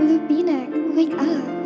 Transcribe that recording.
Lubina, wake up.